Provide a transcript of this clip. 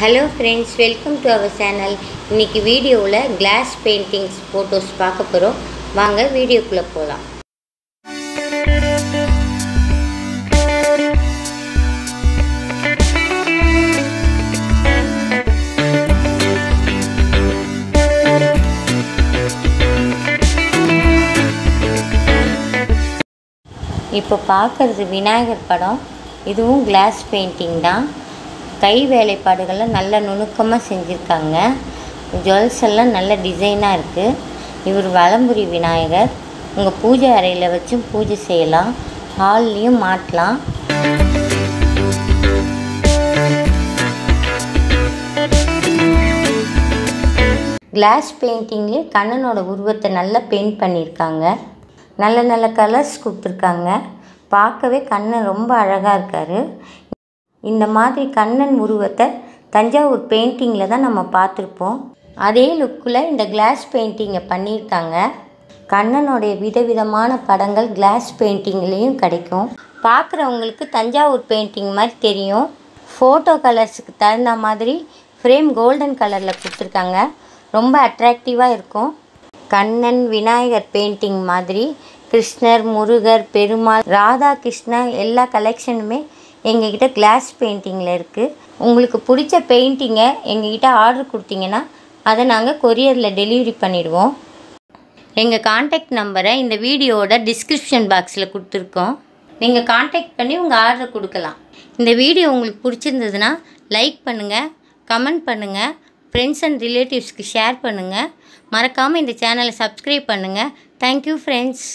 Hello friends welcome to our channel இன்றைக்கி வீடியோவில் class paintings photos பார்க்க போகிறோம் வாங்க வீடியோக்குள்ளே போகலாம் இப்போ பார்க்குறது விநாயகர் படம். இதுவும் கிளாஸ் பெயிண்டிங் தான். கை வேலைப்பாடுகள்லாம் நல்ல நுணுக்கமாக செஞ்சுருக்காங்க. ஜுவல்ஸ் எல்லாம் நல்ல டிசைனாக இருக்குது இவர் வலம்புரி விநாயகர். உங்கள் பூஜை அறையில் வச்சும் பூஜை செய்யலாம். ஹால்லையும் மாட்டலாம். கிளாஸ் பெயிண்டிங்லேயே கண்ணனோட உருவத்தை நல்லா பெயிண்ட் பண்ணியிருக்காங்க நல்ல நல்ல கலர்ஸ் கொடுத்துருக்காங்க. பார்க்கவே கண்ணன் ரொம்ப அழகாக இருக்கார். இந்த மாதிரி கண்ணன் உருவத்தை தஞ்சாவூர் பெயிண்டிங்கில் தான் நம்ம பார்த்துருப்போம். அதே லுக்கில் இந்த கிளாஸ் பெயிண்டிங்கை பண்ணியிருக்காங்க. கண்ணனுடைய விதவிதமான படங்கள் கிளாஸ் பெயிண்டிங்லேயும் கிடைக்கும். பார்க்குறவங்களுக்கு தஞ்சாவூர் பெயிண்டிங் மாதிரி தெரியும். ஃபோட்டோ கலர்ஸுக்கு தகுந்த மாதிரி ஃப்ரேம் கோல்டன் கலரில் கொடுத்துருக்காங்க. ரொம்ப அட்ராக்டிவாக இருக்கும். கண்ணன் விநாயகர் பெயிண்டிங் மாதிரி கிருஷ்ணர் முருகர் பெருமாள் ராதா கிருஷ்ணா எல்லா கலெக்ஷனுமே எங்ககிட்ட கிளாஸ் பெயிண்டிங்கில் இருக்குது உங்களுக்கு பிடிச்ச பெயிண்டிங்கை எங்ககிட்ட ஆர்டர் கொடுத்தீங்கன்னா அதை நாங்கள் கொரியரில் டெலிவரி பண்ணிடுவோம். எங்கள் காண்டாக்ட் நம்பரை இந்த வீடியோவோட டிஸ்கிரிப்ஷன் பாக்ஸில் கொடுத்துருக்கோம். நீங்கள் காண்டாக்ட் பண்ணி உங்கள் ஆர்டர் கொடுக்கலாம். இந்த வீடியோ உங்களுக்கு பிடிச்சிருந்ததுன்னா லைக் பண்ணுங்கள் கமெண்ட் பண்ணுங்கள் ஃப்ரெண்ட்ஸ் அண்ட் ரிலேட்டிவ்ஸ்க்கு ஷேர் பண்ணுங்கள் மறக்காமல் இந்த சேனலை சப்ஸ்கிரைப் பண்ணுங்கள் தேங்க்யூ ஃப்ரெண்ட்ஸ்